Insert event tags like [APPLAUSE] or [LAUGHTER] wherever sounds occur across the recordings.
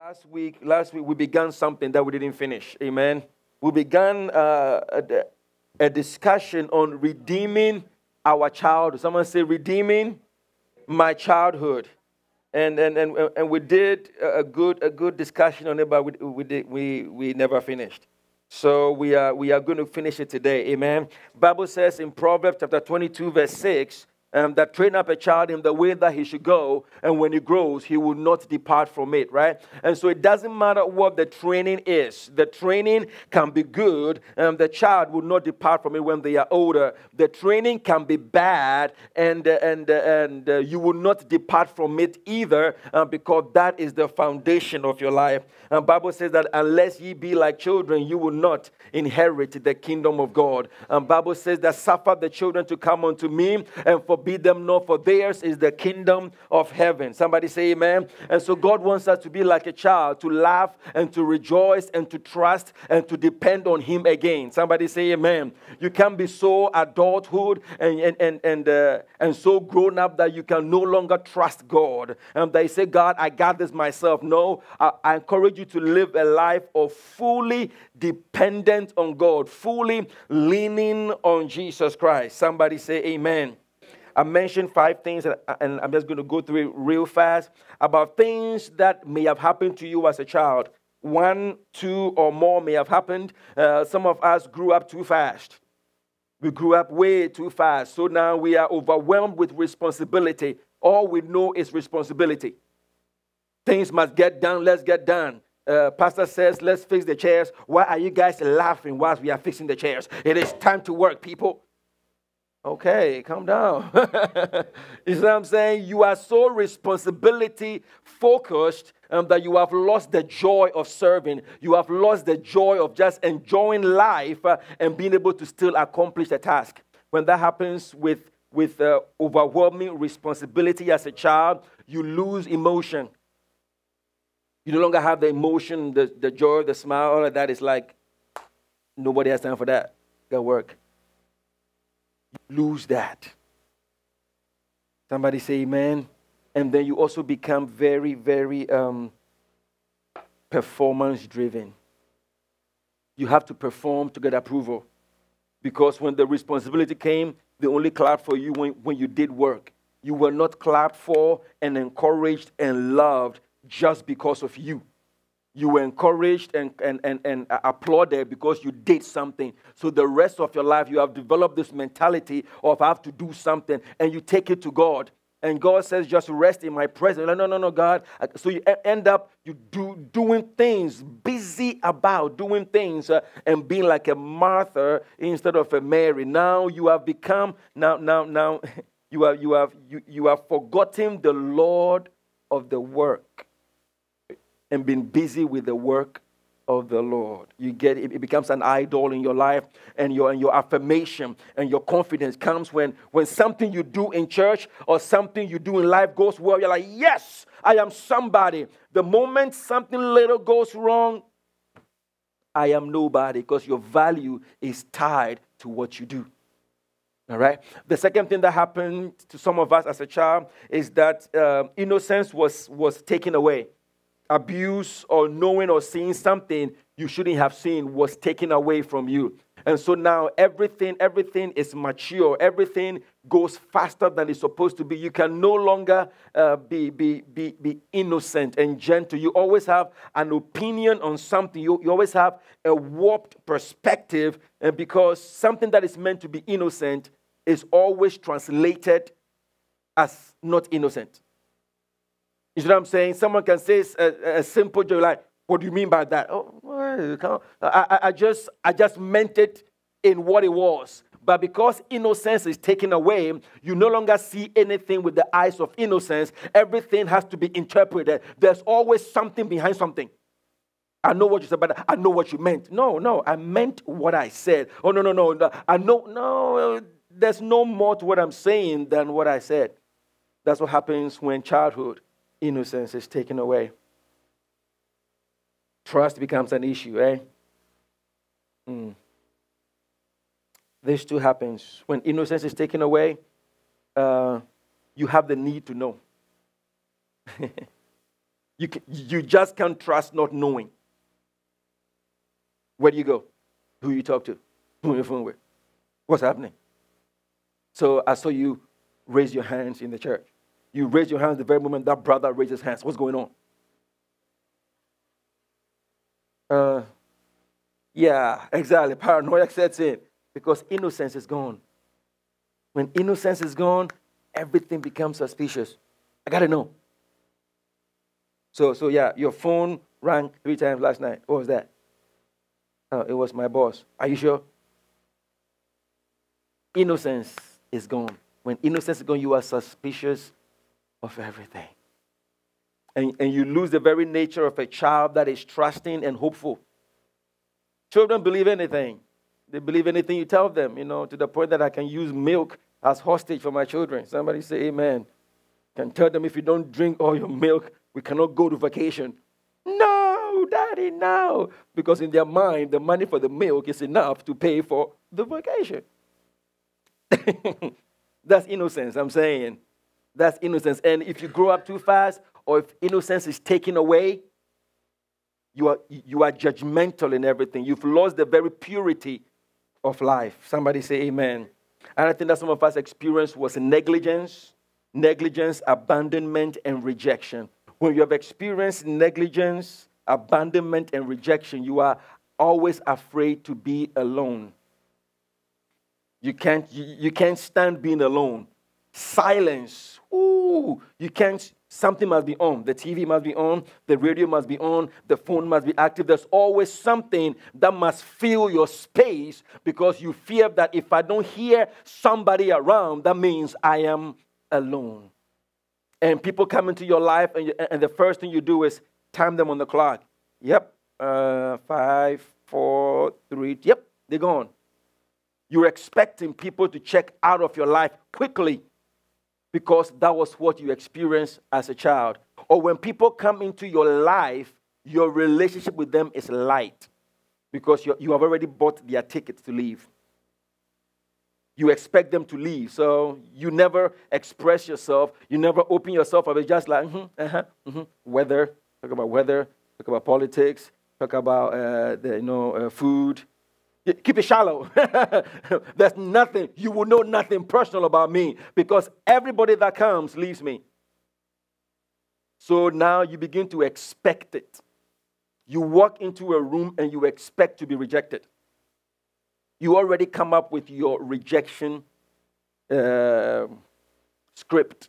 Last week, last week we began something that we didn't finish. Amen. We began uh, a, a discussion on redeeming our childhood. Someone say, redeeming my childhood. And, and, and, and we did a good, a good discussion on it, but we, we, did, we, we never finished. So we are, we are going to finish it today. Amen. Bible says in Proverbs chapter 22, verse 6, um, that train up a child in the way that he should go, and when he grows, he will not depart from it, right? And so it doesn't matter what the training is. The training can be good, and the child will not depart from it when they are older. The training can be bad, and uh, and uh, and uh, you will not depart from it either, uh, because that is the foundation of your life. And Bible says that unless ye be like children, you will not inherit the kingdom of God. And Bible says that suffer the children to come unto me, and for forbid them not, for theirs is the kingdom of heaven. Somebody say amen. And so God wants us to be like a child, to laugh and to rejoice and to trust and to depend on Him again. Somebody say amen. You can be so adulthood and, and, and, and, uh, and so grown up that you can no longer trust God. And they say, God, I got this myself. No, I, I encourage you to live a life of fully dependent on God, fully leaning on Jesus Christ. Somebody say amen. I mentioned five things, and I'm just going to go through it real fast about things that may have happened to you as a child. One, two, or more may have happened. Uh, some of us grew up too fast. We grew up way too fast. So now we are overwhelmed with responsibility. All we know is responsibility. Things must get done, let's get done. Uh, pastor says, let's fix the chairs. Why are you guys laughing whilst we are fixing the chairs? It is time to work, people. Okay, calm down. [LAUGHS] you see what I'm saying? You are so responsibility focused um, that you have lost the joy of serving. You have lost the joy of just enjoying life uh, and being able to still accomplish a task. When that happens with, with uh, overwhelming responsibility as a child, you lose emotion. You no longer have the emotion, the, the joy, the smile, all of that is like, nobody has time for that. Got work lose that. Somebody say amen. And then you also become very, very um, performance driven. You have to perform to get approval. Because when the responsibility came, they only clapped for you when, when you did work. You were not clapped for and encouraged and loved just because of you you were encouraged and, and, and, and applauded because you did something. So the rest of your life, you have developed this mentality of I have to do something, and you take it to God. And God says, just rest in my presence. No, no, no, no, God. So you end up you do doing things, busy about doing things, uh, and being like a Martha instead of a Mary. Now you have become now now now [LAUGHS] you have you have you, you have forgotten the Lord of the work and been busy with the work of the Lord. You get it, becomes an idol in your life, and your and your affirmation and your confidence comes when when something you do in church or something you do in life goes well. You're like, yes, I am somebody. The moment something little goes wrong, I am nobody because your value is tied to what you do. All right. The second thing that happened to some of us as a child is that uh, innocence was was taken away abuse or knowing or seeing something you shouldn't have seen was taken away from you. And so now everything, everything is mature. Everything goes faster than it's supposed to be. You can no longer uh, be, be, be, be innocent and gentle. You always have an opinion on something. You, you always have a warped perspective. And because something that is meant to be innocent is always translated as not innocent. You see what I'm saying? Someone can say a, a simple joke like, "What do you mean by that?" Oh, I, I just, I just meant it in what it was. But because innocence is taken away, you no longer see anything with the eyes of innocence. Everything has to be interpreted. There's always something behind something. I know what you said, but I know what you meant. No, no, I meant what I said. Oh, no, no, no. no. I know, no, there's no more to what I'm saying than what I said. That's what happens when childhood innocence is taken away. Trust becomes an issue, eh? Mm. This too happens. When innocence is taken away, uh, you have the need to know. [LAUGHS] You, can, you just can't trust not knowing. Where do you go? Who you talk to? Who you phone with? What's happening? So I saw you raise your hands in the church. You raise your hands the very moment that brother raises hands. What's going on? Uh, yeah, exactly. Paranoia sets in because innocence is gone. When innocence is gone, everything becomes suspicious. I gotta know. So, so yeah, your phone rang three times last night. What was that? Oh, it was my boss. Are you sure? Innocence is gone. When innocence is gone, you are suspicious of everything. And, and you lose the very nature of a child that is trusting and hopeful. Children believe anything. They believe anything you tell them, you know, to the point that I can use milk as hostage for my children. Somebody say amen. Can tell them if you don't drink all your milk, we cannot go to vacation. No, daddy, no. Because in their mind, the money for the milk is enough to pay for the vacation. [LAUGHS] That's innocence, I'm saying. That's innocence. And if you grow up too fast, or if innocence is taken away, you are, you are judgmental in everything. You've lost the very purity of life. Somebody say amen. And I think that some of us experienced was negligence, negligence, abandonment, and rejection. When you have experienced negligence, abandonment, and rejection, you are always afraid to be alone. You can't, you, you can't stand being alone. Silence. Ooh, you can't Something must be on. The TV must be on. The radio must be on. The phone must be active. There's always something that must fill your space because you fear that if I don't hear somebody around, that means I am alone. And people come into your life, and, you, and the first thing you do is time them on the clock. Yep, uh, five, four, three. Yep, they're gone. You're expecting people to check out of your life quickly because that was what you experienced as a child. Or when people come into your life, your relationship with them is light because you, you have already bought their tickets to leave. You expect them to leave, so you never express yourself. You never open yourself up. It's just like, mm-hmm, uh-huh, mm-hmm. weather, talk about weather, talk about politics, talk about uh, the, you know, uh, food, Keep it shallow. [LAUGHS] There's nothing, you will know nothing personal about me because everybody that comes leaves me. So now you begin to expect it. You walk into a room and you expect to be rejected. You already come up with your rejection uh, script.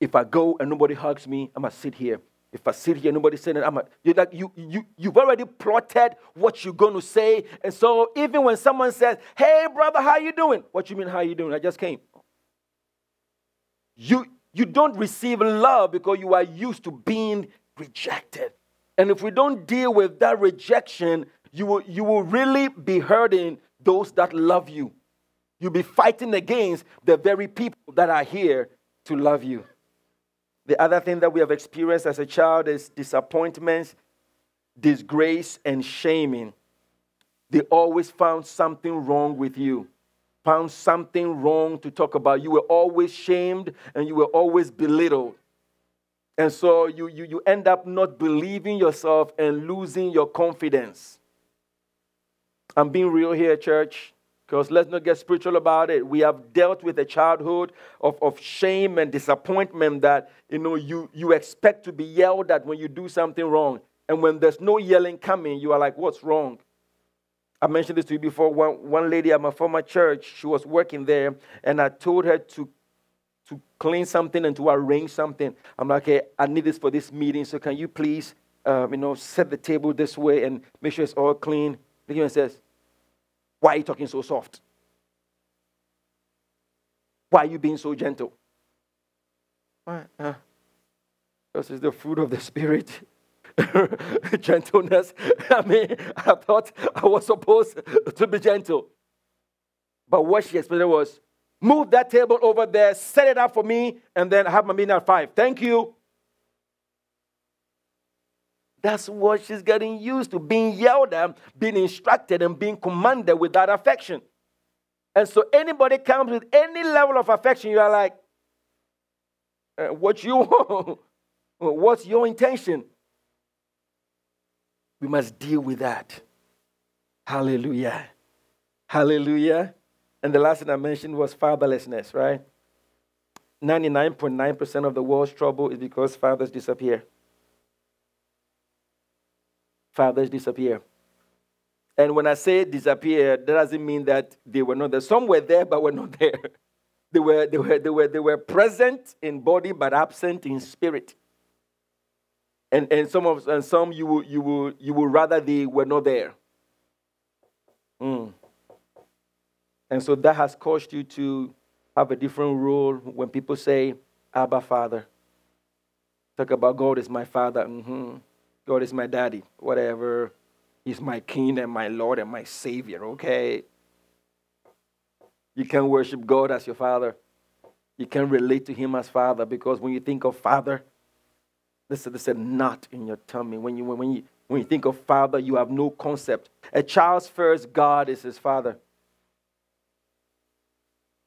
If I go and nobody hugs me, I'm going to sit here if I sit here, nobody saying I'm you like you you you've already plotted what you're going to say, and so even when someone says, "Hey, brother, how you doing?" What you mean, how you doing? I just came. You you don't receive love because you are used to being rejected, and if we don't deal with that rejection, you will you will really be hurting those that love you. You'll be fighting against the very people that are here to love you. The other thing that we have experienced as a child is disappointments, disgrace, and shaming. They always found something wrong with you, found something wrong to talk about. You were always shamed and you were always belittled. And so you, you, you end up not believing yourself and losing your confidence. I'm being real here, church. Because let's not get spiritual about it. We have dealt with a childhood of, of shame and disappointment that you know you, you expect to be yelled at when you do something wrong. And when there's no yelling coming, you are like, what's wrong? I mentioned this to you before. One, one lady at my former church, she was working there, and I told her to, to clean something and to arrange something. I'm like, hey, I need this for this meeting, so can you please um, you know, set the table this way and make sure it's all clean? The human says, why are you talking so soft? Why are you being so gentle? Why? Uh, this is the fruit of the Spirit. [LAUGHS] Gentleness. [LAUGHS] I mean, I thought I was supposed to be gentle. But what she explained was move that table over there, set it up for me, and then have my meeting at five. Thank you. That's what she's getting used to being yelled at, being instructed, and being commanded with that affection. And so, anybody comes with any level of affection, you are like, uh, What you [LAUGHS] want? What's your intention? We must deal with that. Hallelujah. Hallelujah. And the last thing I mentioned was fatherlessness, right? 99.9% of the world's trouble is because fathers disappear. Fathers disappear. And when I say disappear, that doesn't mean that they were not there. Some were there, but were not [LAUGHS] there. They were, they were, they were, they were present in body, but absent in spirit. And, and some of and some you will, you will you will rather they were not there. Mm. And so that has caused you to have a different role when people say, Abba Father. Talk about God is my Father. Mm-hmm. God is my daddy. Whatever. He's my King and my Lord and my Savior, okay? You can worship God as your Father. You can relate to Him as Father because when you think of Father, listen, there's a knot in your tummy. When you, when, you, when you think of Father, you have no concept. A child's first God is his Father.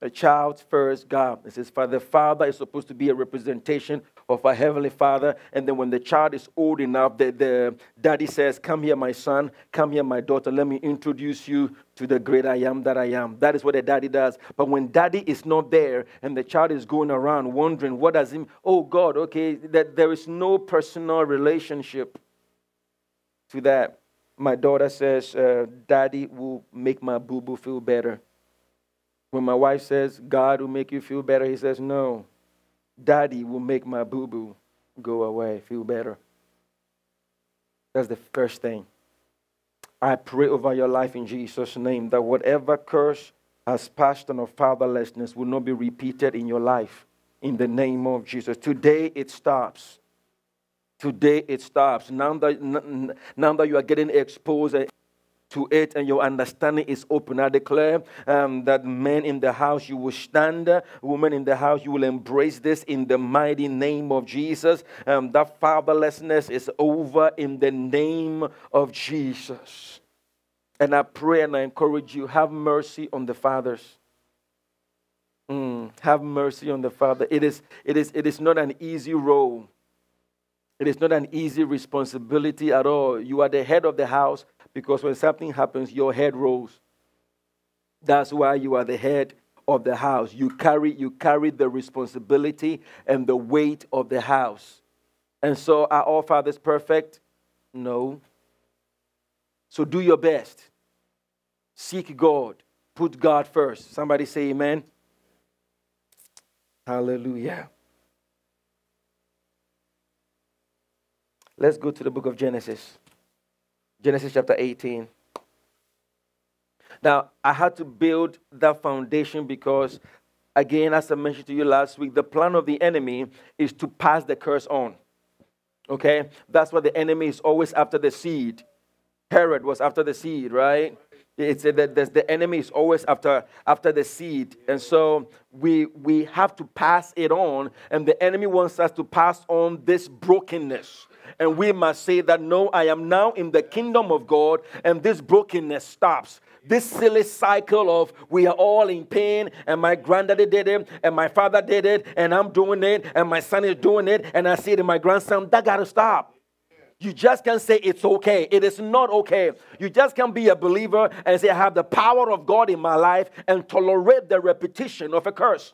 A child's first God It says, father. The father is supposed to be a representation of a heavenly father. And then when the child is old enough, the, the daddy says, Come here, my son, come here, my daughter, let me introduce you to the great I am that I am. That is what a daddy does. But when daddy is not there and the child is going around wondering, what does him, oh God, okay, that there is no personal relationship to that. My daughter says, uh, Daddy will make my boo boo feel better. When my wife says, God will make you feel better, he says, No, daddy will make my boo boo go away, feel better. That's the first thing. I pray over your life in Jesus' name that whatever curse has passed on of fatherlessness will not be repeated in your life in the name of Jesus. Today it stops. Today it stops. Now that, now that you are getting exposed to it and your understanding is open. I declare um, that men in the house, you will stand. Women in the house, you will embrace this in the mighty name of Jesus. Um, that fatherlessness is over in the name of Jesus. And I pray and I encourage you have mercy on the fathers. Mm, have mercy on the father. It is, it, is, it is not an easy role. It is not an easy responsibility at all. You are the head of the house, because when something happens, your head rolls. That's why you are the head of the house. You carry, you carry the responsibility and the weight of the house. And so, are all fathers perfect? No. So, do your best. Seek God. Put God first. Somebody say amen. Hallelujah. Let's go to the book of Genesis. Genesis chapter 18. Now, I had to build that foundation because, again, as I mentioned to you last week, the plan of the enemy is to pass the curse on. Okay? That's what the enemy is always after the seed. Herod was after the seed, right? It's that the enemy is always after after the seed, and so we we have to pass it on, and the enemy wants us to pass on this brokenness, and we must say that no, I am now in the kingdom of God, and this brokenness stops. This silly cycle of we are all in pain, and my granddaddy did it, and my father did it, and I'm doing it, and my son is doing it, and I see it in my grandson. That got to stop. You just can't say it's okay. It is not okay. You just can't be a believer and say, I have the power of God in my life and tolerate the repetition of a curse.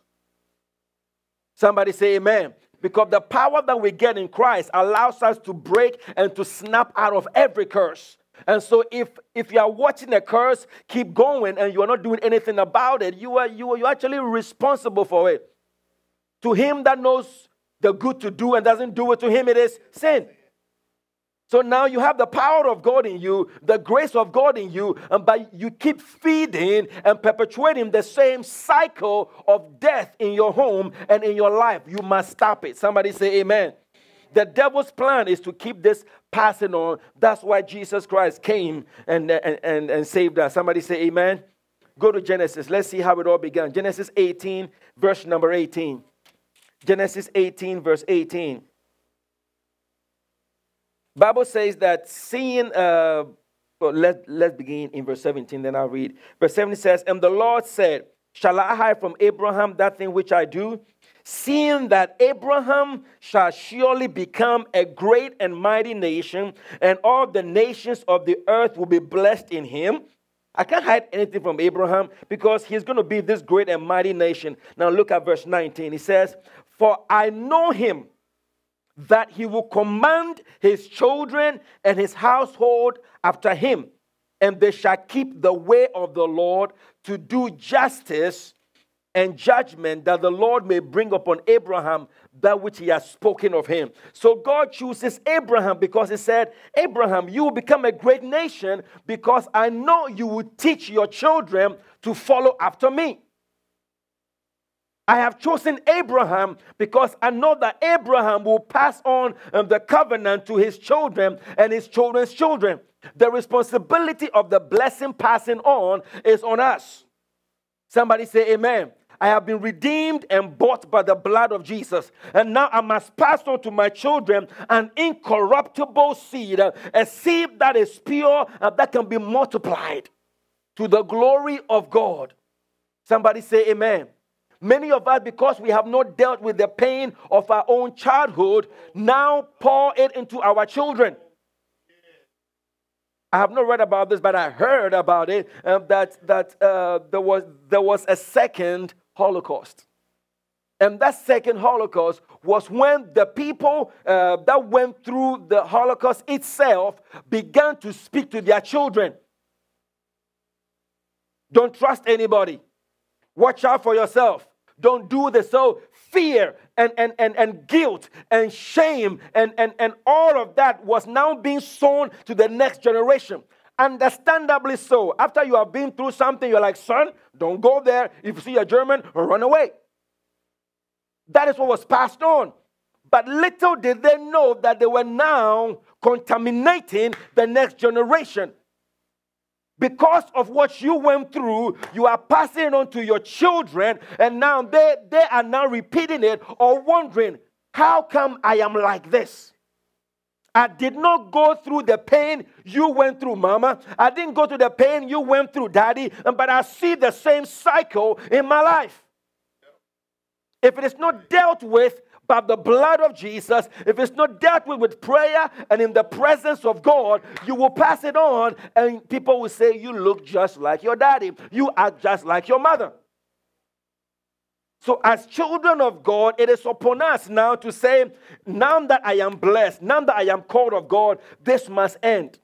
Somebody say amen. Because the power that we get in Christ allows us to break and to snap out of every curse. And so if if you are watching a curse keep going and you are not doing anything about it, you are you are you're actually responsible for it. To him that knows the good to do and doesn't do it, to him it is sin. So now you have the power of God in you, the grace of God in you, and by you keep feeding and perpetuating the same cycle of death in your home and in your life. You must stop it. Somebody say amen. The devil's plan is to keep this passing on. That's why Jesus Christ came and, and, and, and saved us. Somebody say amen. Go to Genesis. Let's see how it all began. Genesis 18, verse number 18. Genesis 18, verse 18. Bible says that seeing, uh, well, let, let's begin in verse 17, then I'll read. Verse 17 says, And the Lord said, shall I hide from Abraham that thing which I do? Seeing that Abraham shall surely become a great and mighty nation, and all the nations of the earth will be blessed in him. I can't hide anything from Abraham because he's going to be this great and mighty nation. Now look at verse 19. He says, For I know him that he will command his children and his household after him, and they shall keep the way of the Lord to do justice and judgment that the Lord may bring upon Abraham that which he has spoken of him. So God chooses Abraham because he said, Abraham, you will become a great nation because I know you will teach your children to follow after me. I have chosen Abraham because I know that Abraham will pass on um, the covenant to his children and his children's children. The responsibility of the blessing passing on is on us. Somebody say, Amen. I have been redeemed and bought by the blood of Jesus. And now I must pass on to my children an incorruptible seed, a seed that is pure and that can be multiplied to the glory of God. Somebody say, Amen. Many of us, because we have not dealt with the pain of our own childhood, now pour it into our children. I have not read about this, but I heard about it um, that, that uh, there, was, there was a second Holocaust. And that second Holocaust was when the people uh, that went through the Holocaust itself began to speak to their children. Don't trust anybody. Watch out for yourself. Don't do this. So, fear and, and, and, and guilt and shame and, and, and all of that was now being sown to the next generation. Understandably so. After you have been through something, you're like, son, don't go there. If you see a German, run away. That is what was passed on. But little did they know that they were now contaminating the next generation. Because of what you went through, you are passing on to your children, and now they, they are now repeating it or wondering, how come I am like this? I did not go through the pain you went through, mama. I didn't go through the pain you went through, daddy. But I see the same cycle in my life. If it is not dealt with by the blood of Jesus, if it's not dealt with with prayer and in the presence of God, you will pass it on, and people will say, You look just like your daddy. You act just like your mother. So, as children of God, it is upon us now to say, now that I am blessed, now that I am called of God, this must end.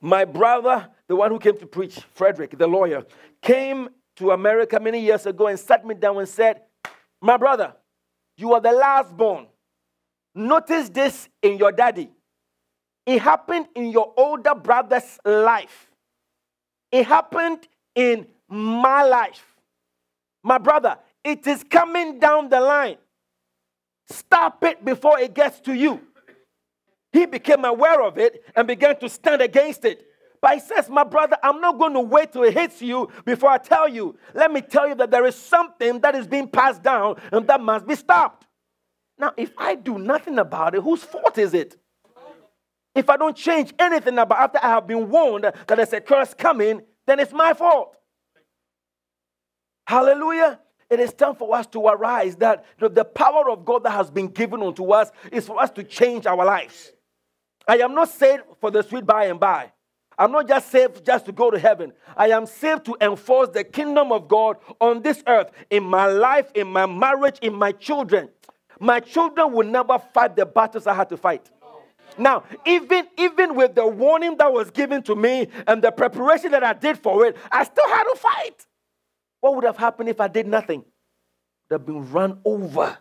My brother, the one who came to preach, Frederick, the lawyer, came to America many years ago and sat me down and said, My brother, you are the last born. Notice this in your daddy. It happened in your older brother's life, it happened in my life. My brother, it is coming down the line. Stop it before it gets to you. He became aware of it and began to stand against it. But he says, My brother, I'm not going to wait till it hits you before I tell you. Let me tell you that there is something that is being passed down and that must be stopped. Now, if I do nothing about it, whose fault is it? If I don't change anything about after I have been warned that there's a curse coming, then it's my fault. Hallelujah. It is time for us to arise that the power of God that has been given unto us is for us to change our lives. I am not saved for the sweet by and by. I'm not just saved just to go to heaven. I am saved to enforce the kingdom of God on this earth, in my life, in my marriage, in my children. My children will never fight the battles I had to fight. Now, even, even with the warning that was given to me and the preparation that I did for it, I still had to fight. What would have happened if I did nothing? They'd have been run over.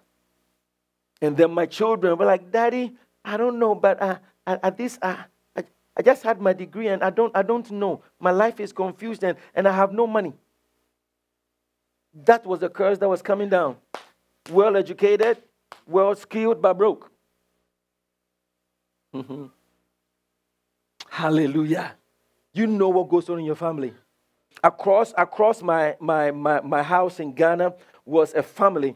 And then my children were like, Daddy, I don't know, but uh, at this, uh, I, just had my degree and I don't, I don't know. My life is confused and, and I have no money. That was the curse that was coming down. Well educated, well skilled, but broke. Hallelujah. You know what goes on in your family across across my, my, my, my house in Ghana was a family.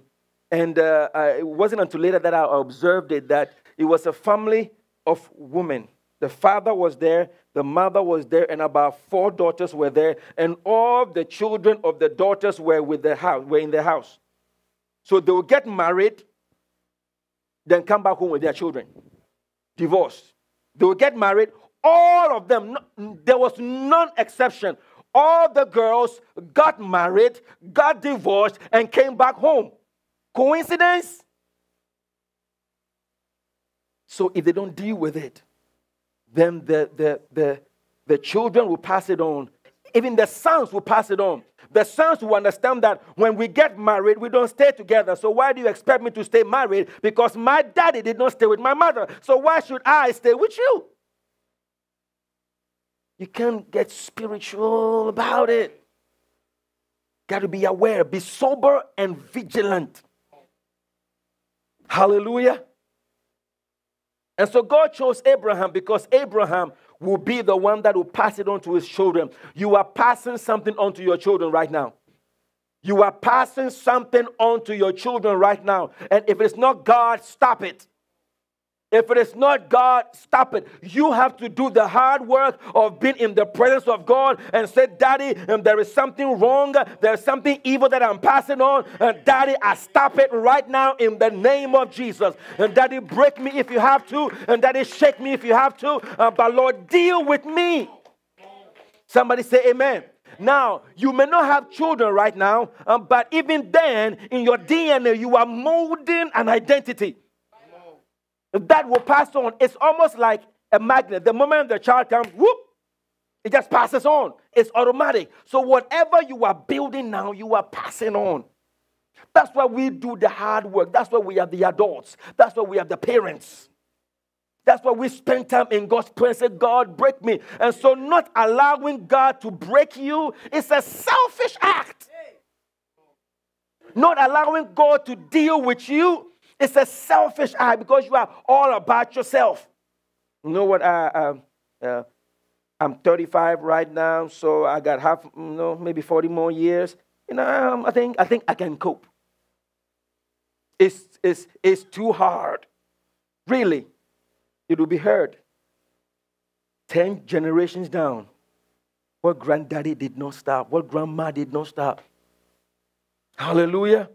And uh, I, it wasn't until later that I observed it that it was a family of women. The father was there, the mother was there, and about four daughters were there, and all the children of the daughters were with the house, were in the house. So they would get married, then come back home with their children. Divorced. They would get married. All of them, there was none exception. All the girls got married, got divorced, and came back home. Coincidence? So if they don't deal with it, then the, the, the, the children will pass it on. Even the sons will pass it on. The sons will understand that when we get married, we don't stay together. So why do you expect me to stay married? Because my daddy did not stay with my mother. So why should I stay with you? You can't get spiritual about it. Got to be aware, be sober and vigilant. Hallelujah. And so God chose Abraham because Abraham will be the one that will pass it on to his children. You are passing something on to your children right now. You are passing something on to your children right now. And if it's not God, stop it. If it is not God, stop it. You have to do the hard work of being in the presence of God and say, Daddy, um, there is something wrong. There's something evil that I'm passing on. And Daddy, I stop it right now in the name of Jesus. And Daddy, break me if you have to. And Daddy, shake me if you have to. Uh, but Lord, deal with me. Somebody say, Amen. Now, you may not have children right now, um, but even then, in your DNA, you are molding an identity that will pass on. It's almost like a magnet. The moment the child comes, whoop, it just passes on. It's automatic. So whatever you are building now, you are passing on. That's why we do the hard work. That's why we are the adults. That's why we are the parents. That's why we spend time in God's presence. God, break me. And so, not allowing God to break you is a selfish act. Not allowing God to deal with you it's a selfish act because you are all about yourself. You know what? I, uh, uh, I'm 35 right now, so I got half, you know, maybe 40 more years. You know, um, I think I think I can cope. It's it's it's too hard. Really, it will be heard. Ten generations down, what granddaddy did not stop, what grandma did not stop. Hallelujah.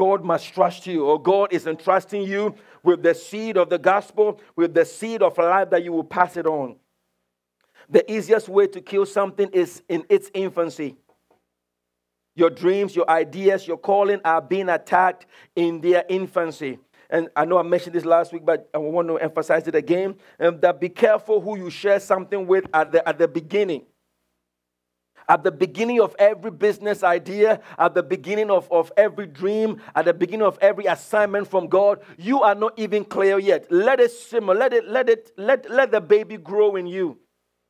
God must trust you, or God is entrusting you with the seed of the gospel, with the seed of life that you will pass it on. The easiest way to kill something is in its infancy. Your dreams, your ideas, your calling are being attacked in their infancy. And I know I mentioned this last week, but I want to emphasize it again. And that be careful who you share something with at the, at the beginning. At the beginning of every business idea, at the beginning of, of every dream, at the beginning of every assignment from God, you are not even clear yet. Let it simmer, let it, let it, let, let the baby grow in you.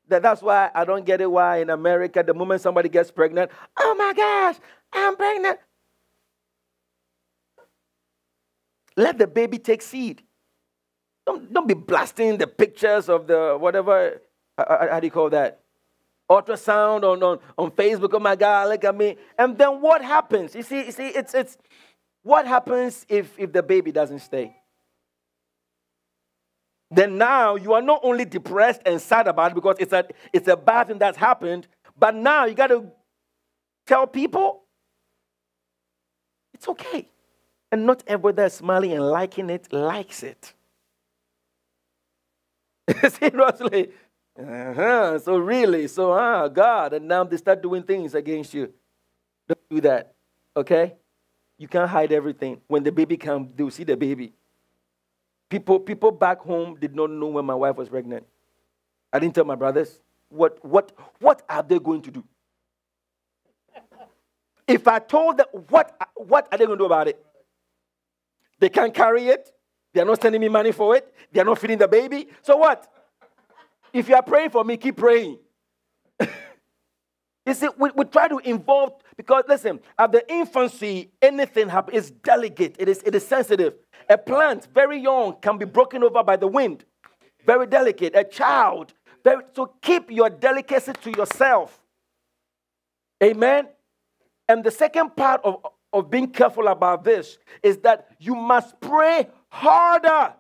That, that's why I don't get it why in America, the moment somebody gets pregnant, oh my gosh, I'm pregnant. Let the baby take seed. Don't, don't be blasting the pictures of the whatever, how, how do you call that? Ultrasound on, on, on Facebook. Oh my God, look at me. And then what happens? You see, you see, it's it's what happens if, if the baby doesn't stay? Then now you are not only depressed and sad about it because it's a it's a bad thing that's happened, but now you gotta tell people it's okay. And not everybody that's smiling and liking it likes it. [LAUGHS] Seriously, uh-huh. So really, so ah, God, and now they start doing things against you. Don't do that. Okay? You can't hide everything. When the baby comes, they'll see the baby. People, people back home did not know when my wife was pregnant. I didn't tell my brothers. What, what, what are they going to do? If I told them, what, what are they going to do about it? They can't carry it. They are not sending me money for it. They are not feeding the baby. So what? If you are praying for me, keep praying. [LAUGHS] you see, we, we try to involve, because listen, at the infancy, anything happens, it's delicate, it is, it is sensitive. A plant, very young, can be broken over by the wind. Very delicate. A child, very, so keep your delicacy to yourself. Amen. And the second part of, of being careful about this is that you must pray harder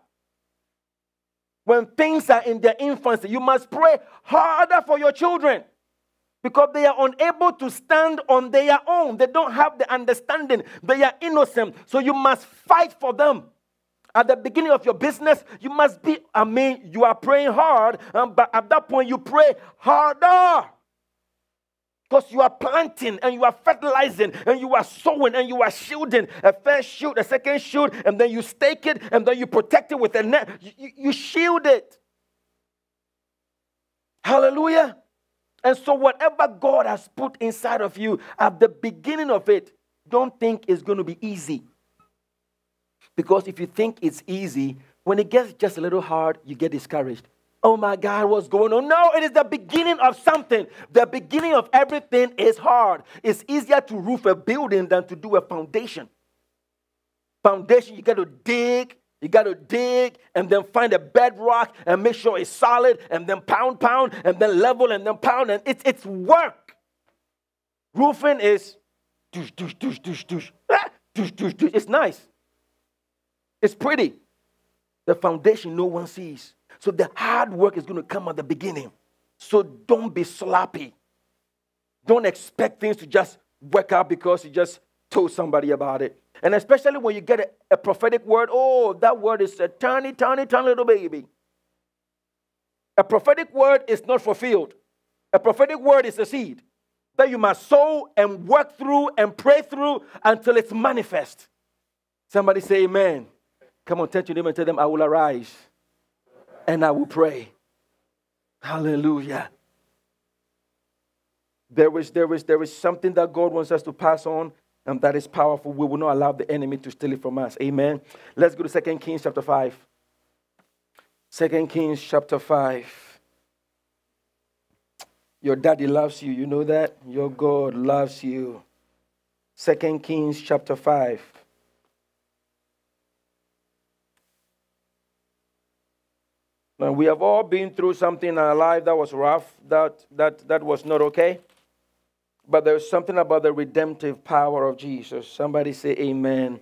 when things are in their infancy, you must pray harder for your children because they are unable to stand on their own. They don't have the understanding. They are innocent. So you must fight for them. At the beginning of your business, you must be, I mean, you are praying hard, um, but at that point, you pray harder. Because you are planting and you are fertilizing and you are sowing and you are shielding a first shoot, a second shoot, and then you stake it and then you protect it with a net. You, you shield it. Hallelujah. And so, whatever God has put inside of you at the beginning of it, don't think it's going to be easy. Because if you think it's easy, when it gets just a little hard, you get discouraged. Oh my God, what's going on? No, it is the beginning of something. The beginning of everything is hard. It's easier to roof a building than to do a foundation. Foundation, you got to dig, you got to dig and then find a bedrock and make sure it's solid and then pound, pound, and then level and then pound. And it's, it's work. Roofing is douche, douche, douche, douche, douche. Ah, douche, douche, douche. It's nice. It's pretty. The foundation no one sees. So the hard work is going to come at the beginning. So don't be sloppy. Don't expect things to just work out because you just told somebody about it. And especially when you get a, a prophetic word, oh, that word is a tiny, tiny, tiny little baby. A prophetic word is not fulfilled. A prophetic word is a seed that you must sow and work through and pray through until it's manifest. Somebody say amen. Come on, turn to them and tell them, I will arise and I will pray. Hallelujah. There is, there, is, there is something that God wants us to pass on, and that is powerful. We will not allow the enemy to steal it from us. Amen. Let's go to 2 Kings chapter 5. 2 Kings chapter 5. Your daddy loves you. You know that? Your God loves you. 2 Kings chapter 5. Now, we have all been through something in our life that was rough, that, that, that was not okay. But there's something about the redemptive power of Jesus. Somebody say amen.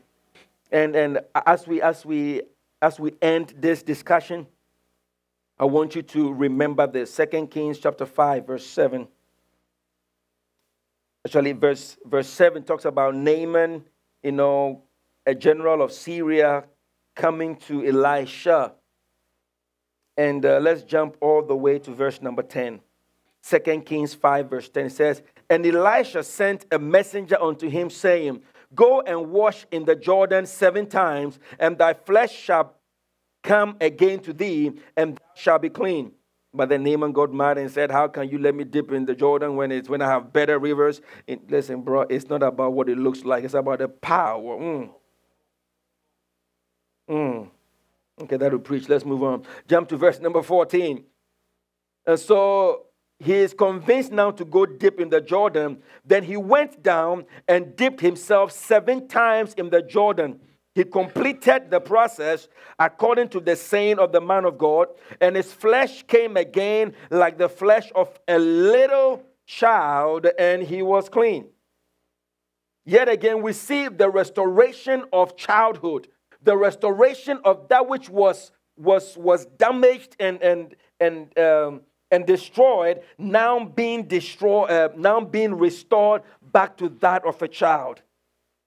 And, and as, we, as, we, as we end this discussion, I want you to remember this. Second Kings chapter 5, verse 7. Actually, verse, verse 7 talks about Naaman, you know, a general of Syria coming to Elisha and uh, let's jump all the way to verse number 10. 2 Kings 5, verse 10 says, And Elisha sent a messenger unto him, saying, Go and wash in the Jordan seven times, and thy flesh shall come again to thee, and shall be clean. But then Naaman got mad and said, How can you let me dip in the Jordan when it's when I have better rivers? listen, bro, it's not about what it looks like, it's about the power. Mm. Mm. Okay, that'll preach. Let's move on. Jump to verse number 14. And so he is convinced now to go dip in the Jordan. Then he went down and dipped himself seven times in the Jordan. He completed the process according to the saying of the man of God, and his flesh came again like the flesh of a little child, and he was clean. Yet again, we see the restoration of childhood the restoration of that which was was was damaged and and and um, and destroyed now being destroyed uh, now being restored back to that of a child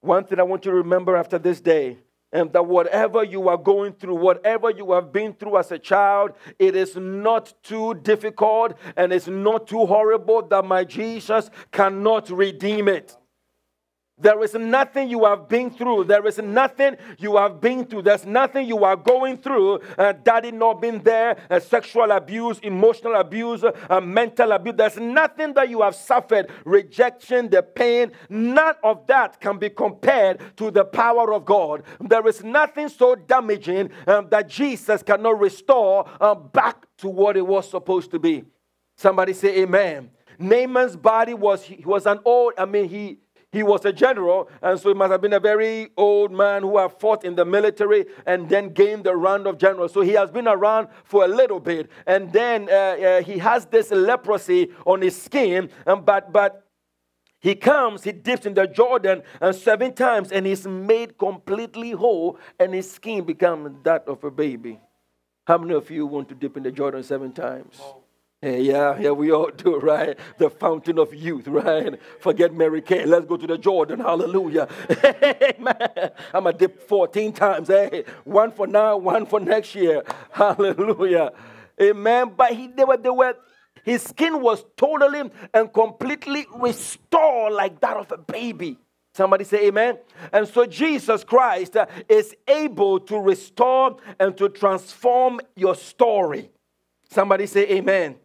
one thing i want you to remember after this day and that whatever you are going through, whatever you have been through as a child, it is not too difficult and it's not too horrible that my Jesus cannot redeem it. There is nothing you have been through. There is nothing you have been through. There's nothing you are going through. Uh, daddy not been there. Uh, sexual abuse, emotional abuse, uh, mental abuse. There's nothing that you have suffered. Rejection, the pain. None of that can be compared to the power of God. There is nothing so damaging um, that Jesus cannot restore uh, back to what it was supposed to be. Somebody say amen. Naaman's body was he was an old, I mean, he he was a general, and so he must have been a very old man who have fought in the military and then gained the rank of general. So he has been around for a little bit, and then uh, uh, he has this leprosy on his skin, um, but but he comes, he dips in the Jordan and seven times, and he's made completely whole, and his skin becomes that of a baby. How many of you want to dip in the Jordan seven times? Yeah, yeah, we all do, [LAUGHS] right? The fountain of youth, right? Forget Mary Kay. Let's go to the Jordan. Hallelujah. [LAUGHS] Amen. I'm to dip 14 times. Hey, one for now, one for next year. [LAUGHS] Hallelujah. Amen. But he, they were, they were, his skin was totally and completely restored like that of a baby. Somebody say amen. And so Jesus Christ uh, is able to restore and to transform your story. Somebody say amen.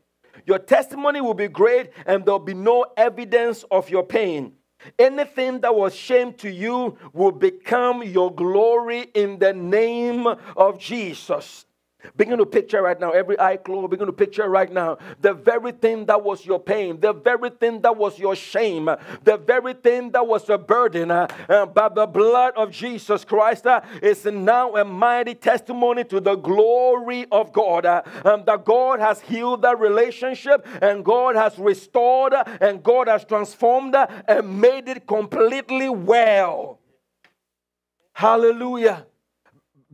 Your testimony will be great and there'll be no evidence of your pain. Anything that was shame to you will become your glory in the name of Jesus. Begin to picture right now, every eye closed, begin to picture right now the very thing that was your pain, the very thing that was your shame, the very thing that was a burden, uh, uh, by the blood of Jesus Christ uh, is now a mighty testimony to the glory of God. Uh, um, that God has healed that relationship and God has restored uh, and God has transformed uh, and made it completely well. Hallelujah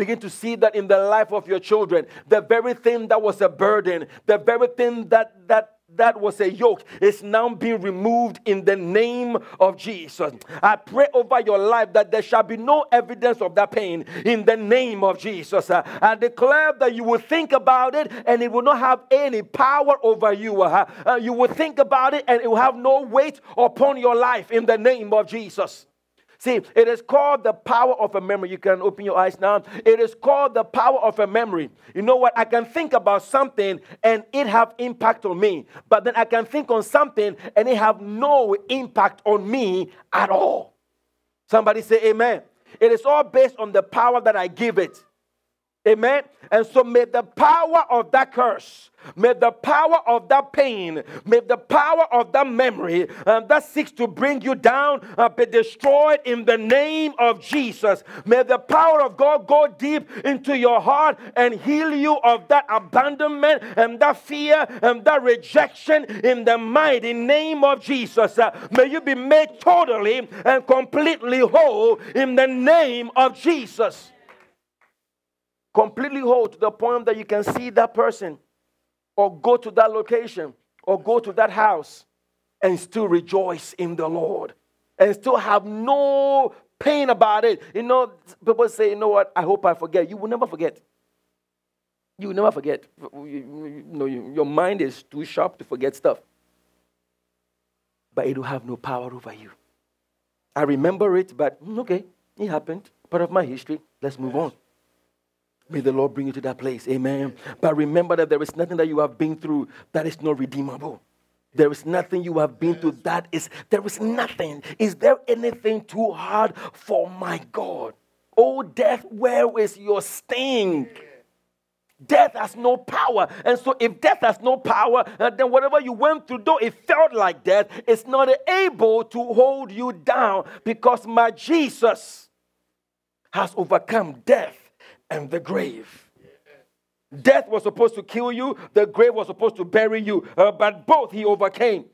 begin to see that in the life of your children the very thing that was a burden the very thing that that that was a yoke is now being removed in the name of Jesus. I pray over your life that there shall be no evidence of that pain in the name of Jesus. I declare that you will think about it and it will not have any power over you. Uh, you will think about it and it will have no weight upon your life in the name of Jesus. See, it is called the power of a memory. You can open your eyes now. It is called the power of a memory. You know what? I can think about something and it have impact on me, but then I can think on something and it have no impact on me at all. Somebody say amen. It is all based on the power that I give it. Amen. And so may the power of that curse, may the power of that pain, may the power of that memory um, that seeks to bring you down uh, be destroyed in the name of Jesus. May the power of God go deep into your heart and heal you of that abandonment and that fear and that rejection in the mighty name of Jesus. Uh, may you be made totally and completely whole in the name of Jesus completely whole to the point that you can see that person or go to that location or go to that house and still rejoice in the Lord and still have no pain about it. You know, people say, you know what, I hope I forget. You will never forget. You will never forget. You, you know, your mind is too sharp to forget stuff. But it will have no power over you. I remember it, but mm, okay, it happened. Part of my history. Let's move on. May the Lord bring you to that place. Amen. But remember that there is nothing that you have been through that is not redeemable. There is nothing you have been through that is, there is nothing. Is there anything too hard for my God? Oh, death, where is your sting? Death has no power. And so, if death has no power, uh, then whatever you went through, though it felt like death, it's not able to hold you down because my Jesus has overcome death and the grave. Death was supposed to kill you, the grave was supposed to bury you, uh, but both he overcame.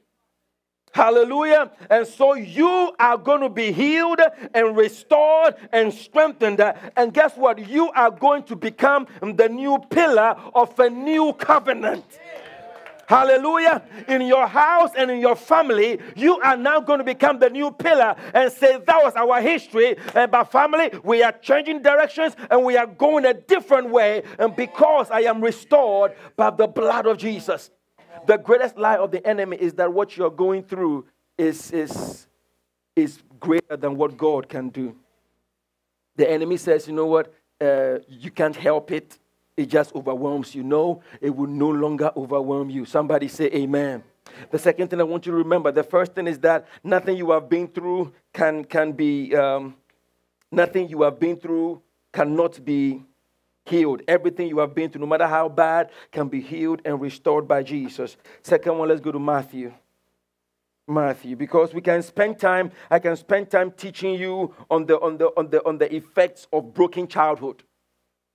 Hallelujah. And so you are going to be healed and restored and strengthened. And guess what? You are going to become the new pillar of a new covenant. Hallelujah. In your house and in your family, you are now going to become the new pillar and say, That was our history. And by family, we are changing directions and we are going a different way. And because I am restored by the blood of Jesus. The greatest lie of the enemy is that what you're going through is, is, is greater than what God can do. The enemy says, You know what? Uh, you can't help it it just overwhelms you. No, it will no longer overwhelm you. Somebody say amen. The second thing I want you to remember the first thing is that nothing you have been through can, can be, um, nothing you have been through cannot be healed. Everything you have been through, no matter how bad, can be healed and restored by Jesus. Second one, let's go to Matthew. Matthew, because we can spend time, I can spend time teaching you on the, on the, on the, on the effects of broken childhood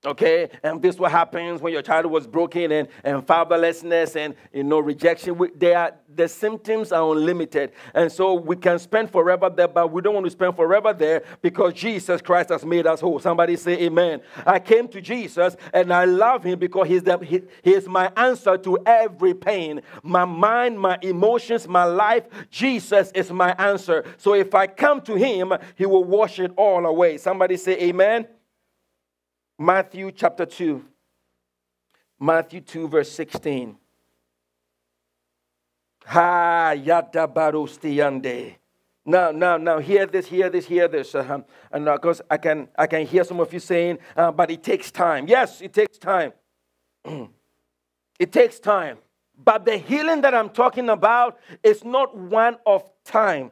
Okay, and this what happens when your child was broken and, and fatherlessness and you know rejection. We, they are, the symptoms are unlimited, and so we can spend forever there, but we don't want to spend forever there because Jesus Christ has made us whole. Somebody say Amen. I came to Jesus and I love Him because He's the, he, he is my answer to every pain, my mind, my emotions, my life. Jesus is my answer. So if I come to Him, He will wash it all away. Somebody say Amen. Matthew chapter 2. Matthew 2, verse 16. Ha yada barostiande. Now, now, now, hear this, hear this, hear this. Uh, and of course, I can, I can hear some of you saying, uh, but it takes time. Yes, it takes time. [CLEARS THROAT] it takes time. But the healing that I'm talking about is not one of time.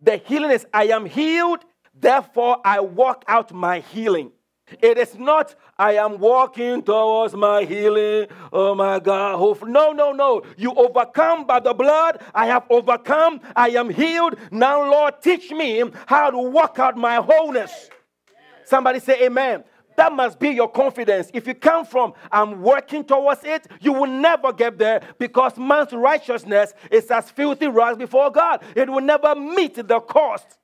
The healing is, I am healed, therefore I walk out my healing. It is not, I am walking towards my healing. Oh my God. No, no, no. You overcome by the blood. I have overcome. I am healed. Now, Lord, teach me how to walk out my wholeness. Somebody say, Amen. That must be your confidence. If you come from, I'm working towards it, you will never get there because man's righteousness is as filthy rags before God. It will never meet the cost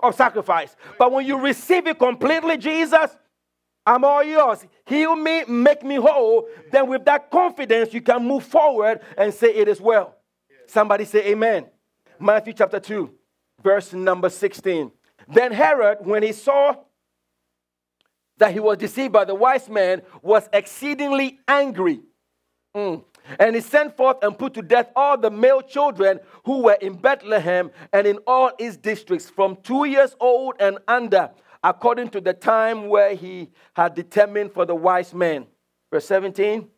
of sacrifice. But when you receive it completely, Jesus, I'm all yours. Heal me, make me whole. Then, with that confidence, you can move forward and say, It is well. Somebody say, Amen. Matthew chapter 2, verse number 16. Then Herod, when he saw that he was deceived by the wise men, was exceedingly angry. Mm. And he sent forth and put to death all the male children who were in Bethlehem and in all his districts, from two years old and under, according to the time where he had determined for the wise men. Verse 17.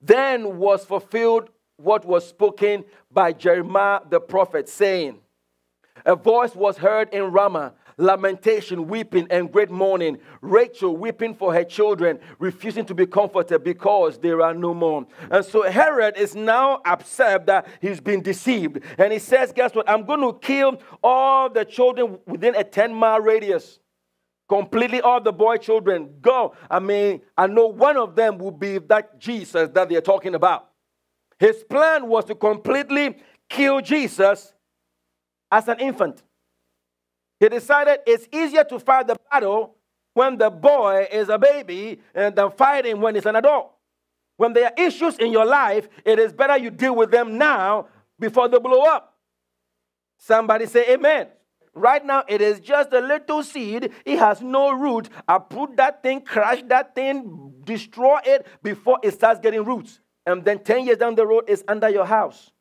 Then was fulfilled what was spoken by Jeremiah the prophet, saying, A voice was heard in Ramah lamentation, weeping, and great mourning. Rachel weeping for her children, refusing to be comforted because there are no more. And so Herod is now upset that he's been deceived. And he says, Guess what? I'm going to kill all the children within a 10 mile radius. Completely all the boy children. Go. I mean, I know one of them will be that Jesus that they're talking about. His plan was to completely kill Jesus as an infant. He decided it's easier to fight the battle when the boy is a baby than fighting when he's an adult. When there are issues in your life, it is better you deal with them now before they blow up. Somebody say amen. Right now, it is just a little seed. It has no root. I put that thing, crush that thing, destroy it before it starts getting roots. And then 10 years down the road, it's under your house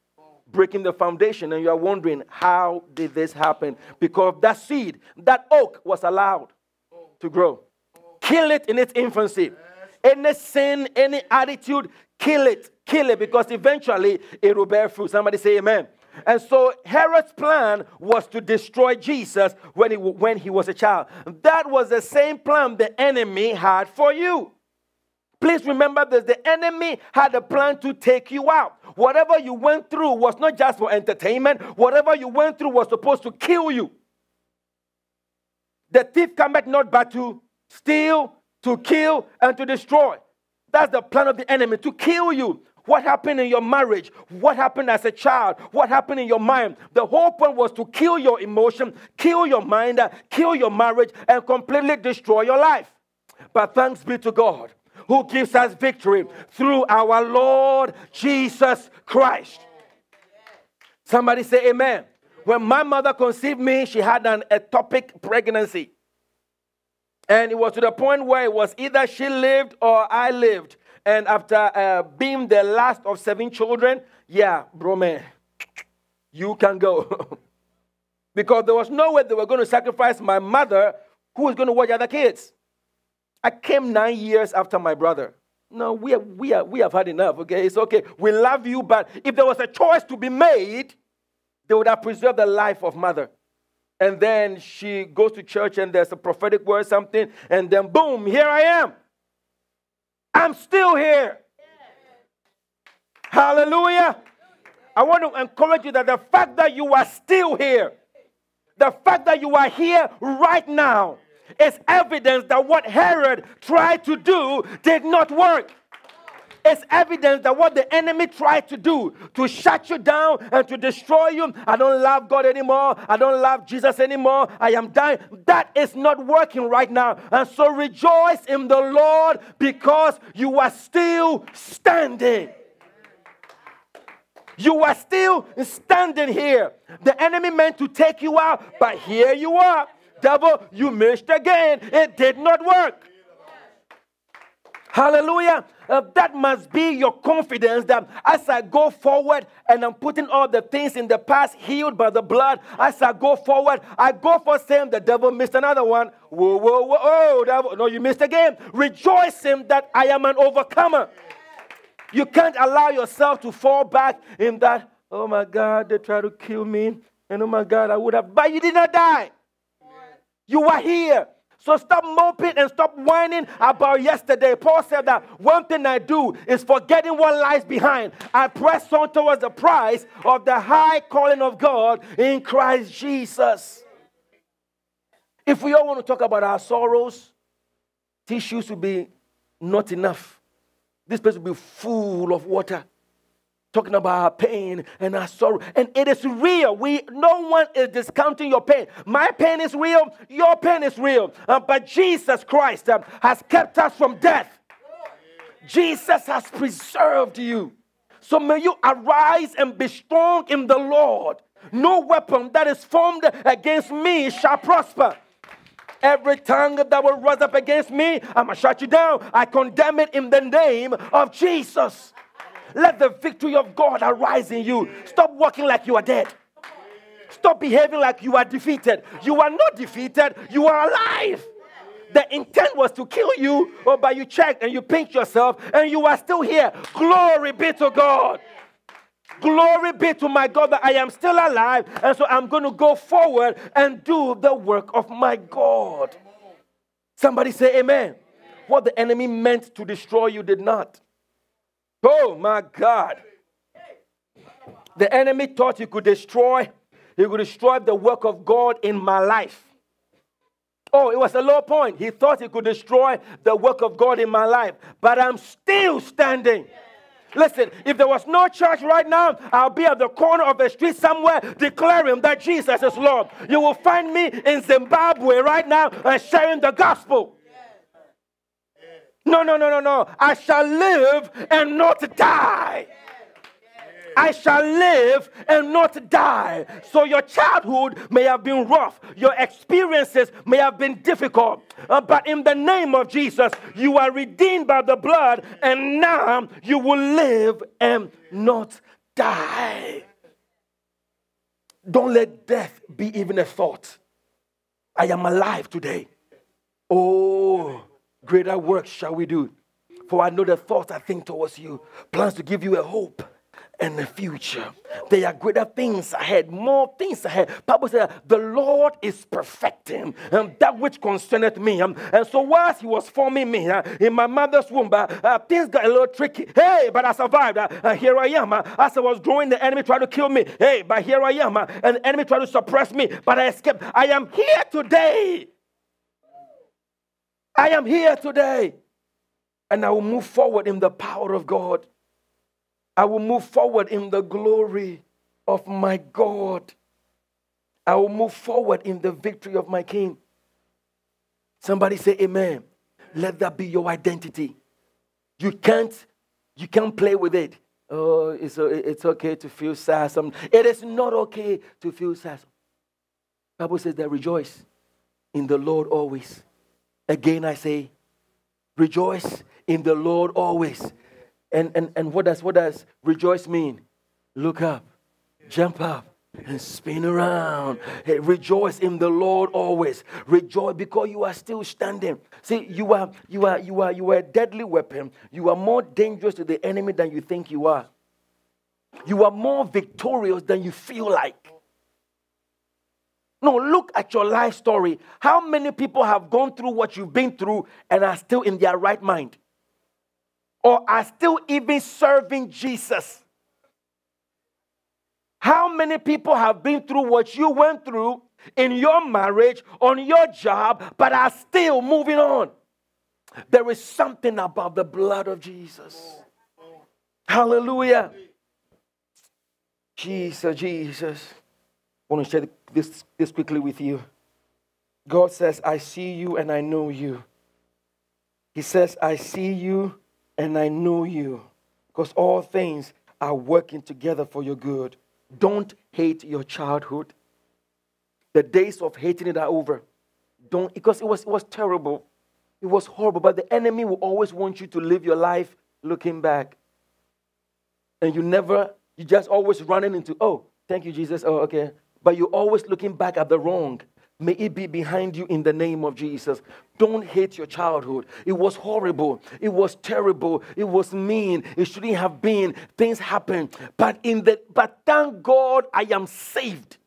breaking the foundation, and you are wondering, how did this happen? Because that seed, that oak was allowed to grow. Kill it in its infancy. Any sin, any attitude, kill it. Kill it because eventually it will bear fruit. Somebody say amen. And so Herod's plan was to destroy Jesus when he, when he was a child. That was the same plan the enemy had for you. Please remember this the enemy had a plan to take you out. Whatever you went through was not just for entertainment, whatever you went through was supposed to kill you. The thief cometh not but to steal, to kill, and to destroy. That's the plan of the enemy to kill you. What happened in your marriage? What happened as a child? What happened in your mind? The whole point was to kill your emotion, kill your mind, kill your marriage, and completely destroy your life. But thanks be to God who gives us victory through our Lord Jesus Christ. Somebody say amen. When my mother conceived me, she had an ectopic pregnancy. And it was to the point where it was either she lived or I lived. And after uh, being the last of seven children, yeah, bro, man, you can go. [LAUGHS] because there was no way they were going to sacrifice my mother who was going to watch other kids. I came nine years after my brother. No, we, have, we, have, we have had enough, okay? It's okay. We love you, but if there was a choice to be made, they would have preserved the life of mother. And then she goes to church and there's a prophetic word, something, and then boom, here I am. I'm still here. Hallelujah. I want to encourage you that the fact that you are still here, the fact that you are here right now, It's evidence that what Herod tried to do did not work. It's evidence that what the enemy tried to do to shut you down and to destroy you. I don't love God anymore. I don't love Jesus anymore. I am dying. That is not working right now. And so rejoice in the Lord because you are still standing. You are still standing here. The enemy meant to take you out, but here you are. Devil, you missed again. It did not work. Hallelujah. Uh, that must be your confidence that as I go forward and I'm putting all the things in the past healed by the blood, as I go forward, I go for saying the devil missed another one. Whoa, whoa, whoa, oh, devil. No, you missed again. Rejoicing that I am an overcomer. You can't allow yourself to fall back in that, oh my God, they try to kill me. And oh my God, I would have, but you did not die. You are here. So stop moping and stop whining about yesterday. Paul said that one thing I do is forgetting what lies behind. I press on towards the prize of the high calling of God in Christ Jesus. If we all want to talk about our sorrows, tissues will be not enough. This place will be full of water talking about our pain and our sorrow. And it is real. We no one is discounting your pain. My pain is real, your pain is real. Uh, but Jesus Christ uh, has kept us from death. Jesus has preserved you. So may you arise and be strong in the Lord. No weapon that is formed against me shall prosper. Every tongue that will rise up against me, I'm going to shut you down. I condemn it in the name of Jesus. Let the victory of God arise in you. Stop walking like you are dead. Stop behaving like you are defeated. You are not defeated, you are alive. The intent was to kill you, or but you checked and you pinched yourself, and you are still here. Glory be to God. Glory be to my God that I am still alive, and so I'm going to go forward and do the work of my God. Somebody say, Amen. What the enemy meant to destroy you did not. Oh my God. The enemy thought he could destroy, he could destroy the work of God in my life. Oh, it was a low point. He thought he could destroy the work of God in my life, but I'm still standing. Listen, if there was no church right now, I'll be at the corner of the street somewhere declaring that Jesus is Lord. You will find me in Zimbabwe right now and sharing the gospel. No, no, no, no, no. I shall live and not die. I shall live and not die. So your childhood may have been rough, your experiences may have been difficult, uh, but in the name of Jesus, you are redeemed by the blood, and now you will live and not die. Don't let death be even a thought. I am alive today. Oh. Greater works shall we do. For I know the thoughts I think towards you, plans to give you a hope and a future. There are greater things ahead, more things ahead. Bible says the Lord is perfecting um, that which concerneth me. Um, and so whilst he was forming me uh, in my mother's womb, uh, uh, things got a little tricky. Hey, but I survived. Uh, uh, here I am. As I was growing, the enemy tried to kill me. Hey, but here I am. and the enemy tried to suppress me, but I escaped. I am here today I am here today. And I will move forward in the power of God. I will move forward in the glory of my God. I will move forward in the victory of my King. Somebody say amen. Let that be your identity. You can't, you can't play with it. Oh, it's, it's okay to feel sad. Some It is not okay to feel sad. Bible says that rejoice in the Lord always. Again, I say, rejoice in the Lord always. And, and, and what, does, what does rejoice mean? Look up, jump up, and spin around. Hey, rejoice in the Lord always. Rejoice because you are still standing. See, you are you are you are you are a deadly weapon. You are more dangerous to the enemy than you think you are. You are more victorious than you feel like. No, look at your life story. How many people have gone through what you've been through and are still in their right mind? Or are still even serving Jesus? How many people have been through what you went through in your marriage, on your job, but are still moving on. There is something about the blood of Jesus. Hallelujah. Jesus, Jesus. I want to share this, this quickly with you. God says, I see you and I know you. He says, I see you and I know you. Because all things are working together for your good. Don't hate your childhood. The days of hating it are over. Don't because it was it was terrible. It was horrible. But the enemy will always want you to live your life looking back. And you never, you just always running into, oh, thank you, Jesus. Oh, okay. But you're always looking back at the wrong. May it be behind you in the name of Jesus. Don't hate your childhood. It was horrible. It was terrible. It was mean. It shouldn't have been. Things happened. But in the but thank God I am saved.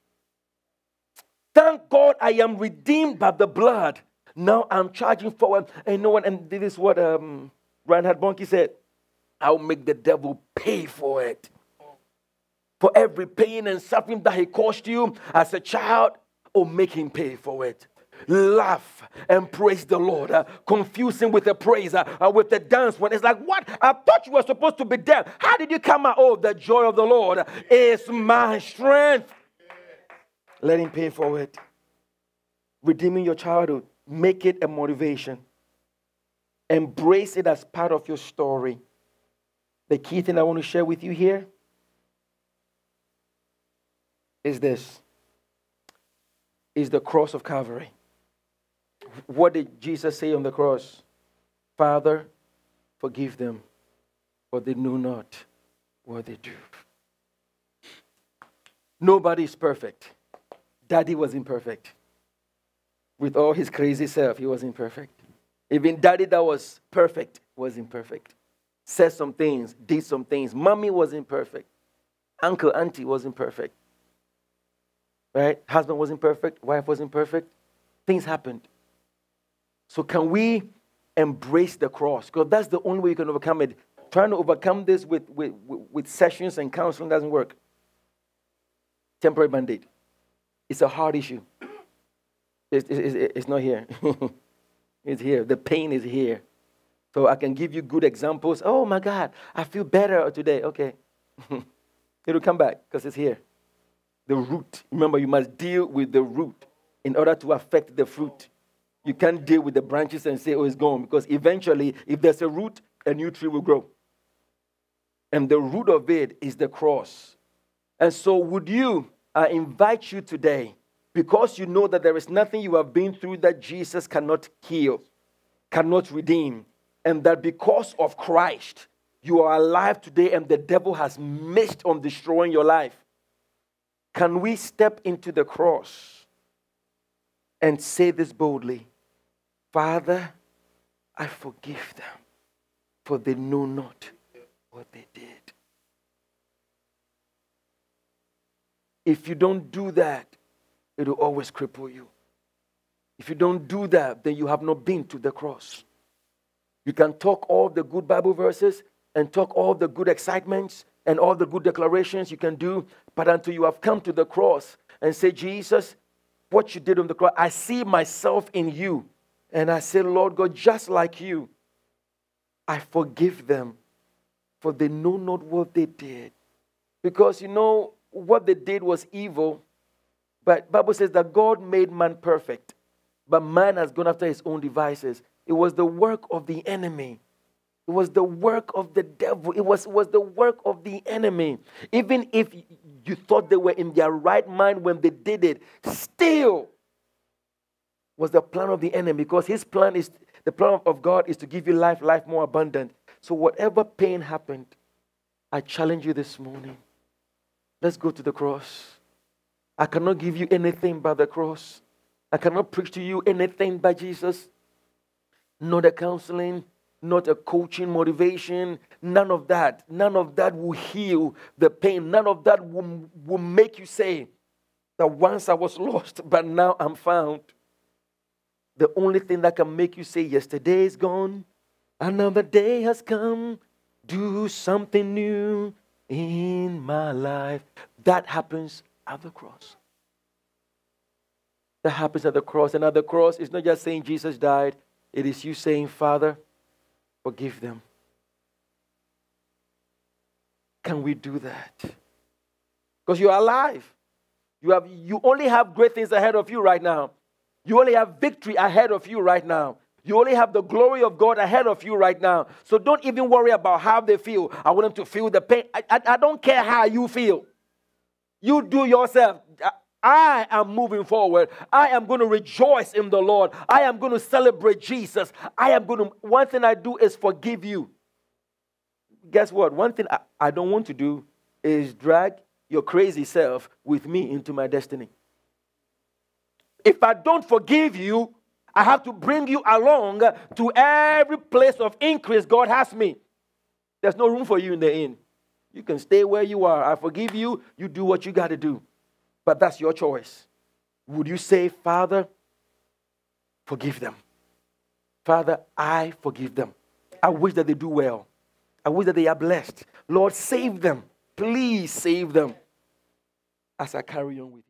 Thank God I am redeemed by the blood. Now I'm charging forward. And no one, and this is what um, Reinhard Bonnke said I'll make the devil pay for it. For every pain and suffering that he caused you as a child, or make him pay for it. Laugh and praise the Lord. Uh, confuse him with the praise, uh, uh, with the dance. When it's like, what? I thought you were supposed to be dead. How did you come out? Oh, the joy of the Lord is my strength. Let him pay for it. Redeeming your childhood, make it a motivation. Embrace it as part of your story. The key thing I want to share with you here is this is the cross of Calvary. What did Jesus say on the cross? Father, forgive them, for they know not what they do. Nobody is perfect. Daddy was imperfect. With all his crazy self, he was imperfect. Even daddy that was perfect was imperfect. Said some things, did some things. Mommy was imperfect. Uncle, auntie was imperfect right? Husband wasn't perfect, wife wasn't perfect. Things happened. So, can we embrace the cross? Because that's the only way you can overcome it. Trying to overcome this with, with, with sessions and counseling doesn't work. Temporary band It's a hard issue. It's, it's, it's not here. [LAUGHS] it's here. The pain is here. So I can give you good examples. Oh my God, I feel better today. Okay. [LAUGHS] It'll come back because it's here the root. Remember, you must deal with the root in order to affect the fruit. You can't deal with the branches and say, oh, it's gone, because eventually, if there's a root, a new tree will grow. And the root of it is the cross. And so, would you, I invite you today, because you know that there is nothing you have been through that Jesus cannot heal, cannot redeem, and that because of Christ, you are alive today and the devil has missed on destroying your life. Can we step into the cross and say this boldly Father, I forgive them, for they know not what they did. If you don't do that, it will always cripple you. If you don't do that, then you have not been to the cross. You can talk all the good Bible verses and talk all the good excitements and all the good declarations you can do, but until you have come to the cross and say, Jesus, what you did on the cross, I see myself in you. And I say, Lord God, just like you, I forgive them, for they know not what they did. Because you know, what they did was evil, but Bible says that God made man perfect, but man has gone after his own devices. It was the work of the enemy it was the work of the devil. It was, it was the work of the enemy. Even if you thought they were in their right mind when they did it, still was the plan of the enemy because his plan is the plan of God is to give you life, life more abundant. So, whatever pain happened, I challenge you this morning. Let's go to the cross. I cannot give you anything by the cross. I cannot preach to you anything by Jesus. Not the counseling, not a coaching motivation. None of that. None of that will heal the pain. None of that will, will make you say that once I was [LAUGHS] lost, but now I'm found. The only thing that can make you say, Yesterday is gone, another day has come, do something new in my life. That happens at the cross. that happens at the cross. And at the cross, it's not just saying Jesus died, it is you saying, Father, forgive them. Can we do that? Because you're alive. You, have, you only have great things ahead of you right now. You only have victory ahead of you right now. You only have the glory of God ahead of you right now. So don't even worry about how they feel. I want them to feel the pain. I, I, I don't care how you feel. You do yourself. I am moving forward. I am going to rejoice in the Lord. I am going to celebrate Jesus. I am going to, one thing I do is forgive you. Guess what? One thing I, I don't want to do is drag your crazy self with me into my destiny. If I don't forgive you, I have to bring you along to every place of increase God has me. There's no room for you in the inn. You can stay where you are. I forgive you. You do what you got to do. But that's your choice. Would you say, Father, forgive them? Father, I forgive them. I wish that they do well. I wish that they are blessed. Lord, save them. Please save them as I carry on with